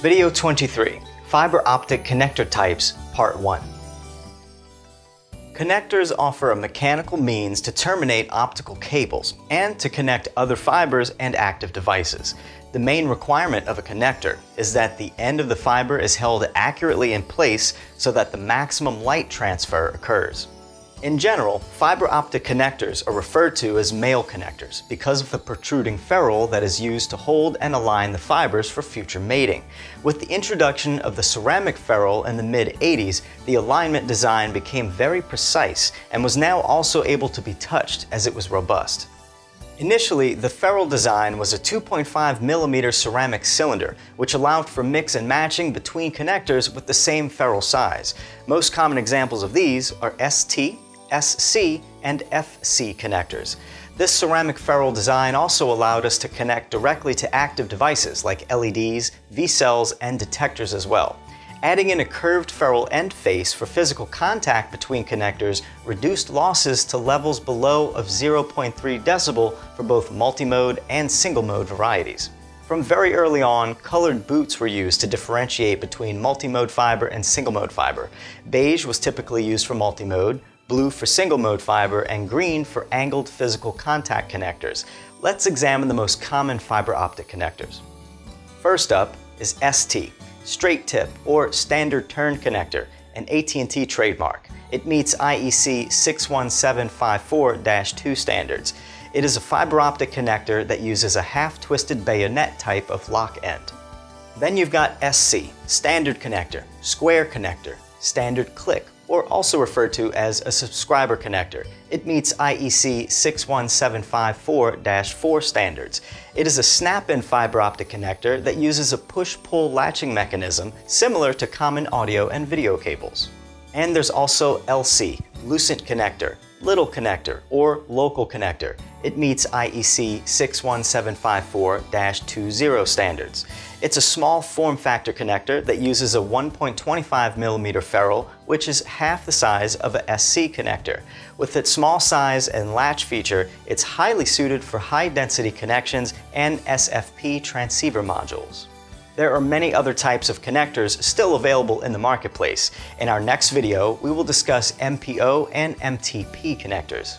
Video 23 Fiber Optic Connector Types Part 1 Connectors offer a mechanical means to terminate optical cables and to connect other fibers and active devices. The main requirement of a connector is that the end of the fiber is held accurately in place so that the maximum light transfer occurs. In general, fiber optic connectors are referred to as male connectors because of the protruding ferrule that is used to hold and align the fibers for future mating. With the introduction of the ceramic ferrule in the mid-80s, the alignment design became very precise and was now also able to be touched as it was robust. Initially, the ferrule design was a 2.5 millimeter ceramic cylinder, which allowed for mix and matching between connectors with the same ferrule size. Most common examples of these are ST, SC, and FC connectors. This ceramic ferrule design also allowed us to connect directly to active devices like LEDs, VCSELs, and detectors as well. Adding in a curved ferrule end face for physical contact between connectors reduced losses to levels below of 0.3 decibel for both multimode and single-mode varieties. From very early on, colored boots were used to differentiate between multimode fiber and single-mode fiber. Beige was typically used for multimode, blue for single mode fiber, and green for angled physical contact connectors. Let's examine the most common fiber optic connectors. First up is ST, straight tip or standard turn connector, an AT&T trademark. It meets IEC 61754-2 standards. It is a fiber optic connector that uses a half-twisted bayonet type of lock end. Then you've got SC, standard connector, square connector, standard click, or also referred to as a subscriber connector. It meets IEC 61754-4 standards. It is a snap-in fiber optic connector that uses a push-pull latching mechanism similar to common audio and video cables. And there's also LC, lucent connector, little connector, or local connector. It meets IEC 61754-20 standards. It's a small form factor connector that uses a 1.25 millimeter ferrule, which is half the size of a SC connector. With its small size and latch feature, it's highly suited for high density connections and SFP transceiver modules. There are many other types of connectors still available in the marketplace. In our next video, we will discuss MPO and MTP connectors.